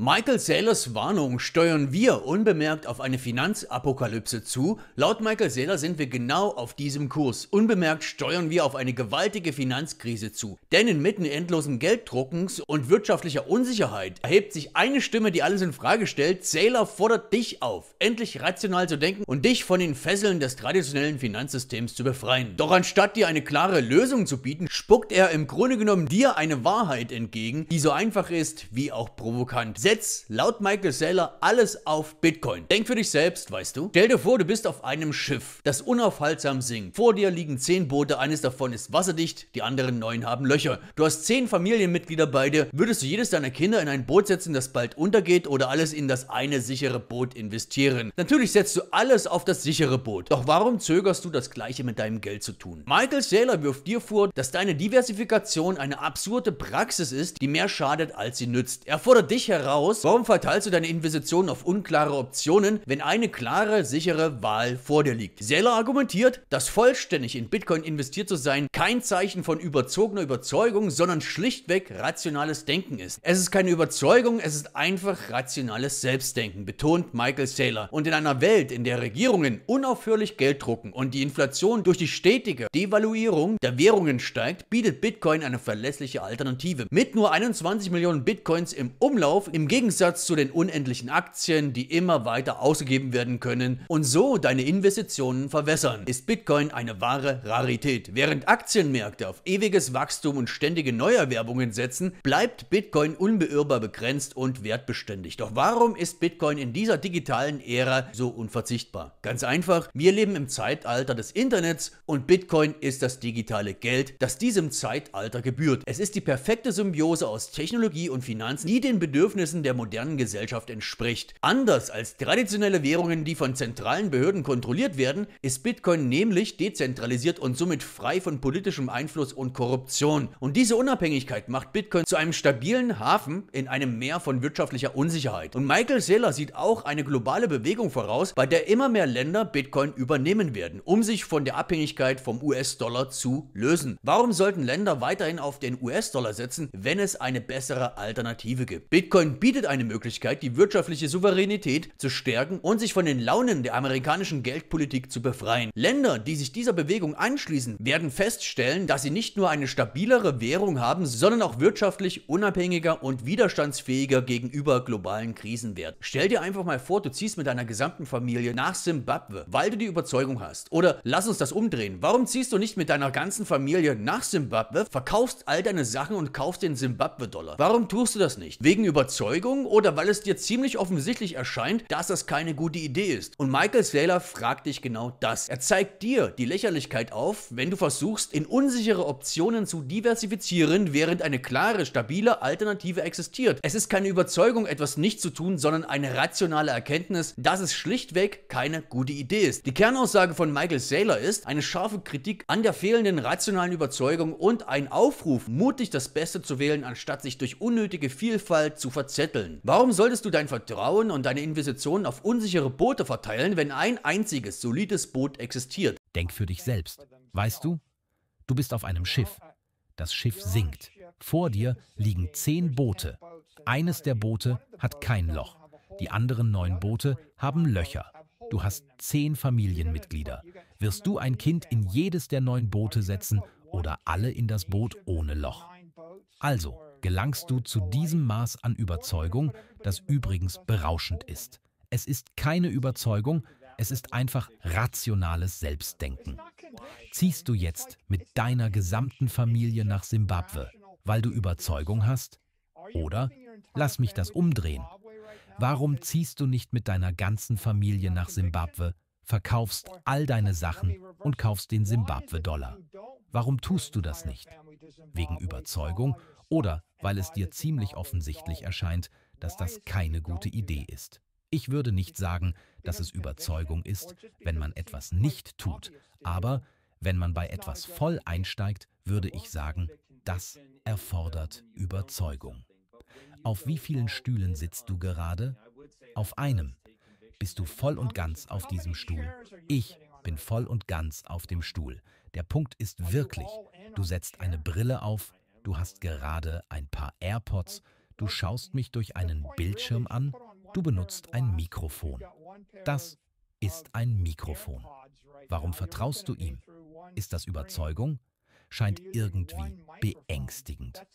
Michael Saylors Warnung steuern wir unbemerkt auf eine Finanzapokalypse zu. Laut Michael Saylor sind wir genau auf diesem Kurs. Unbemerkt steuern wir auf eine gewaltige Finanzkrise zu. Denn inmitten endlosen Gelddruckens und wirtschaftlicher Unsicherheit erhebt sich eine Stimme, die alles in Frage stellt. Saylor fordert dich auf, endlich rational zu denken und dich von den Fesseln des traditionellen Finanzsystems zu befreien. Doch anstatt dir eine klare Lösung zu bieten, spuckt er im Grunde genommen dir eine Wahrheit entgegen, die so einfach ist wie auch provokant setz laut Michael Saylor alles auf Bitcoin. Denk für dich selbst, weißt du? Stell dir vor, du bist auf einem Schiff, das unaufhaltsam sinkt. Vor dir liegen zehn Boote, eines davon ist wasserdicht, die anderen neun haben Löcher. Du hast zehn Familienmitglieder bei dir. Würdest du jedes deiner Kinder in ein Boot setzen, das bald untergeht oder alles in das eine sichere Boot investieren? Natürlich setzt du alles auf das sichere Boot. Doch warum zögerst du das gleiche mit deinem Geld zu tun? Michael Saylor wirft dir vor, dass deine Diversifikation eine absurde Praxis ist, die mehr schadet als sie nützt. Er fordert dich heraus, aus, warum verteilst du deine Investitionen auf unklare Optionen, wenn eine klare, sichere Wahl vor dir liegt? Seller argumentiert, dass vollständig in Bitcoin investiert zu sein kein Zeichen von überzogener Überzeugung, sondern schlichtweg rationales Denken ist. Es ist keine Überzeugung, es ist einfach rationales Selbstdenken, betont Michael Saylor. Und in einer Welt, in der Regierungen unaufhörlich Geld drucken und die Inflation durch die stetige Devaluierung der Währungen steigt, bietet Bitcoin eine verlässliche Alternative. Mit nur 21 Millionen Bitcoins im Umlauf im Gegensatz zu den unendlichen Aktien, die immer weiter ausgegeben werden können und so deine Investitionen verwässern, ist Bitcoin eine wahre Rarität. Während Aktienmärkte auf ewiges Wachstum und ständige Neuerwerbungen setzen, bleibt Bitcoin unbeirrbar begrenzt und wertbeständig. Doch warum ist Bitcoin in dieser digitalen Ära so unverzichtbar? Ganz einfach, wir leben im Zeitalter des Internets und Bitcoin ist das digitale Geld, das diesem Zeitalter gebührt. Es ist die perfekte Symbiose aus Technologie und Finanzen, die den Bedürfnissen Interessen der modernen Gesellschaft entspricht. Anders als traditionelle Währungen, die von zentralen Behörden kontrolliert werden, ist Bitcoin nämlich dezentralisiert und somit frei von politischem Einfluss und Korruption. Und diese Unabhängigkeit macht Bitcoin zu einem stabilen Hafen in einem Meer von wirtschaftlicher Unsicherheit. Und Michael Saylor sieht auch eine globale Bewegung voraus, bei der immer mehr Länder Bitcoin übernehmen werden, um sich von der Abhängigkeit vom US-Dollar zu lösen. Warum sollten Länder weiterhin auf den US-Dollar setzen, wenn es eine bessere Alternative gibt? Bitcoin bietet eine Möglichkeit, die wirtschaftliche Souveränität zu stärken und sich von den Launen der amerikanischen Geldpolitik zu befreien. Länder, die sich dieser Bewegung anschließen, werden feststellen, dass sie nicht nur eine stabilere Währung haben, sondern auch wirtschaftlich unabhängiger und widerstandsfähiger gegenüber globalen Krisen werden. Stell dir einfach mal vor, du ziehst mit deiner gesamten Familie nach Simbabwe, weil du die Überzeugung hast. Oder lass uns das umdrehen. Warum ziehst du nicht mit deiner ganzen Familie nach Simbabwe, verkaufst all deine Sachen und kaufst den Simbabwe-Dollar? Warum tust du das nicht? Wegen Überzeugung? Überzeugung oder weil es dir ziemlich offensichtlich erscheint, dass das keine gute Idee ist. Und Michael Saylor fragt dich genau das. Er zeigt dir die Lächerlichkeit auf, wenn du versuchst, in unsichere Optionen zu diversifizieren, während eine klare, stabile Alternative existiert. Es ist keine Überzeugung, etwas nicht zu tun, sondern eine rationale Erkenntnis, dass es schlichtweg keine gute Idee ist. Die Kernaussage von Michael Saylor ist eine scharfe Kritik an der fehlenden rationalen Überzeugung und ein Aufruf, mutig das Beste zu wählen, anstatt sich durch unnötige Vielfalt zu verzetteln verzetteln. Warum solltest du dein Vertrauen und deine Investitionen auf unsichere Boote verteilen, wenn ein einziges solides Boot existiert? Denk für dich selbst. Weißt du, du bist auf einem Schiff. Das Schiff sinkt. Vor dir liegen zehn Boote. Eines der Boote hat kein Loch. Die anderen neun Boote haben Löcher. Du hast zehn Familienmitglieder. Wirst du ein Kind in jedes der neun Boote setzen oder alle in das Boot ohne Loch? Also, gelangst du zu diesem Maß an Überzeugung, das übrigens berauschend ist. Es ist keine Überzeugung, es ist einfach rationales Selbstdenken. Ziehst du jetzt mit deiner gesamten Familie nach Simbabwe, weil du Überzeugung hast? Oder, lass mich das umdrehen, warum ziehst du nicht mit deiner ganzen Familie nach Simbabwe, verkaufst all deine Sachen und kaufst den Simbabwe-Dollar? Warum tust du das nicht? Wegen Überzeugung oder weil es dir ziemlich offensichtlich erscheint, dass das keine gute Idee ist. Ich würde nicht sagen, dass es Überzeugung ist, wenn man etwas nicht tut, aber wenn man bei etwas voll einsteigt, würde ich sagen, das erfordert Überzeugung. Auf wie vielen Stühlen sitzt du gerade? Auf einem. Bist du voll und ganz auf diesem Stuhl? Ich bin voll und ganz auf dem Stuhl. Der Punkt ist wirklich, du setzt eine Brille auf, du hast gerade ein paar AirPods, Du schaust mich durch einen Bildschirm an, du benutzt ein Mikrofon. Das ist ein Mikrofon. Warum vertraust du ihm? Ist das Überzeugung? Scheint irgendwie beängstigend.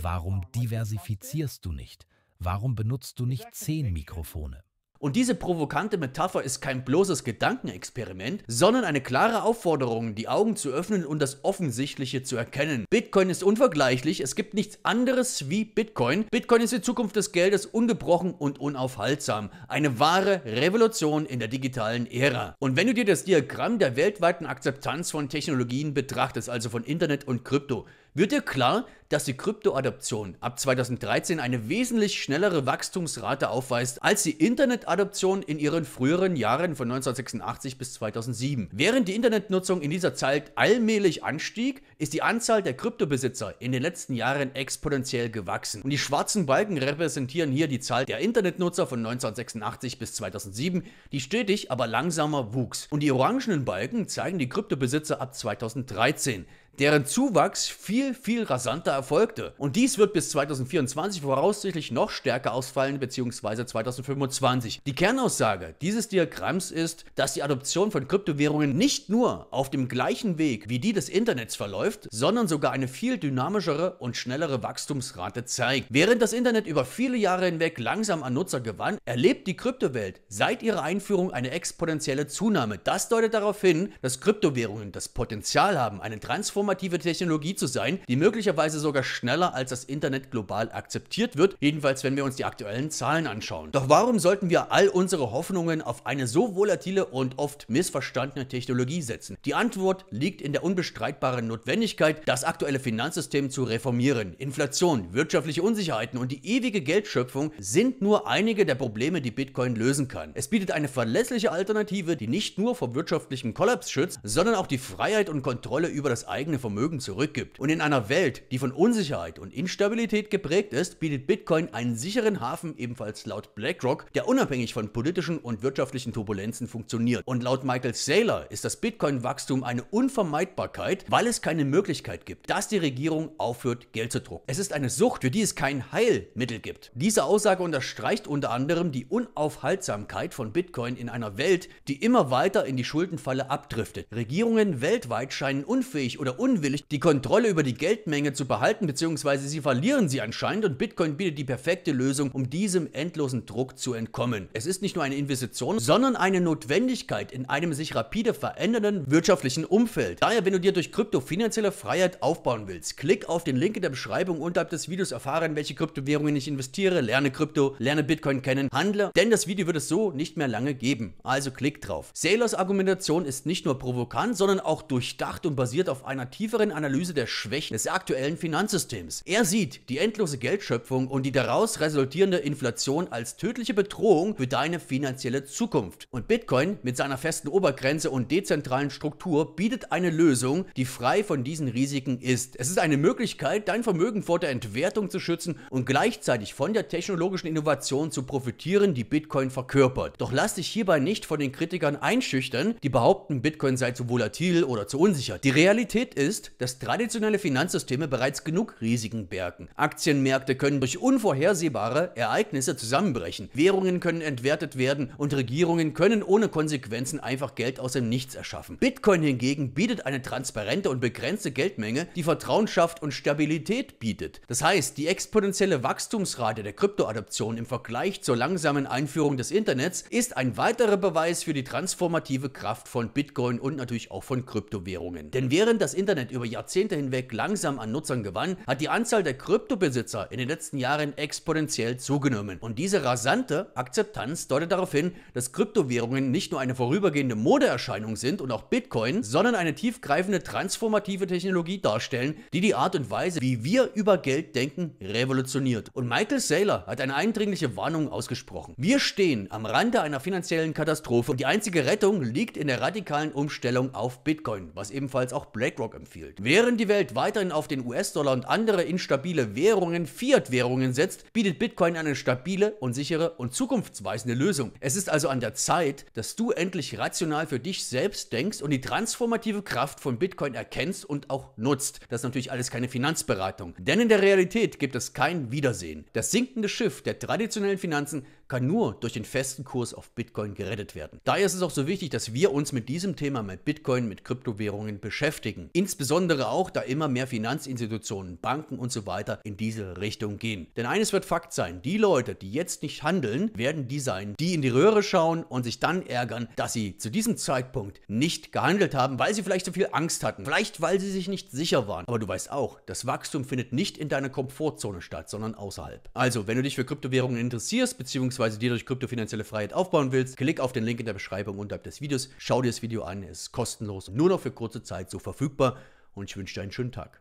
Warum diversifizierst du nicht? Warum benutzt du nicht zehn Mikrofone? Und diese provokante Metapher ist kein bloßes Gedankenexperiment, sondern eine klare Aufforderung, die Augen zu öffnen und das Offensichtliche zu erkennen. Bitcoin ist unvergleichlich, es gibt nichts anderes wie Bitcoin. Bitcoin ist die Zukunft des Geldes, ungebrochen und unaufhaltsam. Eine wahre Revolution in der digitalen Ära. Und wenn du dir das Diagramm der weltweiten Akzeptanz von Technologien betrachtest, also von Internet und Krypto, wird dir klar, dass die Kryptoadoption ab 2013 eine wesentlich schnellere Wachstumsrate aufweist als die Internetadoption in ihren früheren Jahren von 1986 bis 2007. Während die Internetnutzung in dieser Zeit allmählich anstieg, ist die Anzahl der Kryptobesitzer in den letzten Jahren exponentiell gewachsen. Und die schwarzen Balken repräsentieren hier die Zahl der Internetnutzer von 1986 bis 2007, die stetig, aber langsamer wuchs. Und die orangenen Balken zeigen die Kryptobesitzer ab 2013 deren Zuwachs viel, viel rasanter erfolgte. Und dies wird bis 2024 voraussichtlich noch stärker ausfallen, beziehungsweise 2025. Die Kernaussage dieses Diagramms ist, dass die Adoption von Kryptowährungen nicht nur auf dem gleichen Weg wie die des Internets verläuft, sondern sogar eine viel dynamischere und schnellere Wachstumsrate zeigt. Während das Internet über viele Jahre hinweg langsam an Nutzer gewann, erlebt die Kryptowelt seit ihrer Einführung eine exponentielle Zunahme. Das deutet darauf hin, dass Kryptowährungen das Potenzial haben, eine Transformation transformative Technologie zu sein, die möglicherweise sogar schneller als das Internet global akzeptiert wird, jedenfalls wenn wir uns die aktuellen Zahlen anschauen. Doch warum sollten wir all unsere Hoffnungen auf eine so volatile und oft missverstandene Technologie setzen? Die Antwort liegt in der unbestreitbaren Notwendigkeit, das aktuelle Finanzsystem zu reformieren. Inflation, wirtschaftliche Unsicherheiten und die ewige Geldschöpfung sind nur einige der Probleme, die Bitcoin lösen kann. Es bietet eine verlässliche Alternative, die nicht nur vor wirtschaftlichem Kollaps schützt, sondern auch die Freiheit und Kontrolle über das eigene eigene Vermögen zurückgibt. Und in einer Welt, die von Unsicherheit und Instabilität geprägt ist, bietet Bitcoin einen sicheren Hafen, ebenfalls laut BlackRock, der unabhängig von politischen und wirtschaftlichen Turbulenzen funktioniert. Und laut Michael Saylor ist das Bitcoin-Wachstum eine Unvermeidbarkeit, weil es keine Möglichkeit gibt, dass die Regierung aufhört, Geld zu drucken. Es ist eine Sucht, für die es kein Heilmittel gibt. Diese Aussage unterstreicht unter anderem die Unaufhaltsamkeit von Bitcoin in einer Welt, die immer weiter in die Schuldenfalle abdriftet. Regierungen weltweit scheinen unfähig oder unwillig, die Kontrolle über die Geldmenge zu behalten, beziehungsweise sie verlieren sie anscheinend und Bitcoin bietet die perfekte Lösung, um diesem endlosen Druck zu entkommen. Es ist nicht nur eine Investition, sondern eine Notwendigkeit in einem sich rapide verändernden wirtschaftlichen Umfeld. Daher, wenn du dir durch Krypto finanzielle Freiheit aufbauen willst, klick auf den Link in der Beschreibung unterhalb des Videos, erfahren, welche Kryptowährungen ich investiere, lerne Krypto, lerne Bitcoin kennen, handle, denn das Video wird es so nicht mehr lange geben. Also klick drauf. Sailors Argumentation ist nicht nur provokant, sondern auch durchdacht und basiert auf einer tieferen Analyse der Schwächen des aktuellen Finanzsystems. Er sieht die endlose Geldschöpfung und die daraus resultierende Inflation als tödliche Bedrohung für deine finanzielle Zukunft. Und Bitcoin mit seiner festen Obergrenze und dezentralen Struktur bietet eine Lösung, die frei von diesen Risiken ist. Es ist eine Möglichkeit, dein Vermögen vor der Entwertung zu schützen und gleichzeitig von der technologischen Innovation zu profitieren, die Bitcoin verkörpert. Doch lass dich hierbei nicht von den Kritikern einschüchtern, die behaupten, Bitcoin sei zu volatil oder zu unsicher. Die Realität ist, dass traditionelle Finanzsysteme bereits genug Risiken bergen. Aktienmärkte können durch unvorhersehbare Ereignisse zusammenbrechen, Währungen können entwertet werden und Regierungen können ohne Konsequenzen einfach Geld aus dem Nichts erschaffen. Bitcoin hingegen bietet eine transparente und begrenzte Geldmenge, die Vertrauen schafft und Stabilität bietet. Das heißt, die exponentielle Wachstumsrate der Kryptoadoption im Vergleich zur langsamen Einführung des Internets ist ein weiterer Beweis für die transformative Kraft von Bitcoin und natürlich auch von Kryptowährungen. Denn während das Internet Internet über Jahrzehnte hinweg langsam an Nutzern gewann, hat die Anzahl der Kryptobesitzer in den letzten Jahren exponentiell zugenommen. Und diese rasante Akzeptanz deutet darauf hin, dass Kryptowährungen nicht nur eine vorübergehende Modeerscheinung sind und auch Bitcoin, sondern eine tiefgreifende transformative Technologie darstellen, die die Art und Weise, wie wir über Geld denken, revolutioniert. Und Michael Saylor hat eine eindringliche Warnung ausgesprochen. Wir stehen am Rande einer finanziellen Katastrophe und die einzige Rettung liegt in der radikalen Umstellung auf Bitcoin, was ebenfalls auch BlackRock empfiehlt. Während die Welt weiterhin auf den US-Dollar und andere instabile Währungen, Fiat-Währungen setzt, bietet Bitcoin eine stabile und sichere und zukunftsweisende Lösung. Es ist also an der Zeit, dass du endlich rational für dich selbst denkst und die transformative Kraft von Bitcoin erkennst und auch nutzt. Das ist natürlich alles keine Finanzberatung. Denn in der Realität gibt es kein Wiedersehen. Das sinkende Schiff der traditionellen Finanzen kann nur durch den festen Kurs auf Bitcoin gerettet werden. Daher ist es auch so wichtig, dass wir uns mit diesem Thema mit Bitcoin, mit Kryptowährungen beschäftigen. Insbesondere auch, da immer mehr Finanzinstitutionen, Banken und so weiter in diese Richtung gehen. Denn eines wird Fakt sein, die Leute, die jetzt nicht handeln, werden die sein, die in die Röhre schauen und sich dann ärgern, dass sie zu diesem Zeitpunkt nicht gehandelt haben, weil sie vielleicht so viel Angst hatten, vielleicht weil sie sich nicht sicher waren. Aber du weißt auch, das Wachstum findet nicht in deiner Komfortzone statt, sondern außerhalb. Also, wenn du dich für Kryptowährungen interessierst, beziehungsweise bzw. dir durch kryptofinanzielle Freiheit aufbauen willst, klick auf den Link in der Beschreibung unterhalb des Videos, schau dir das Video an, es ist kostenlos und nur noch für kurze Zeit so verfügbar und ich wünsche dir einen schönen Tag.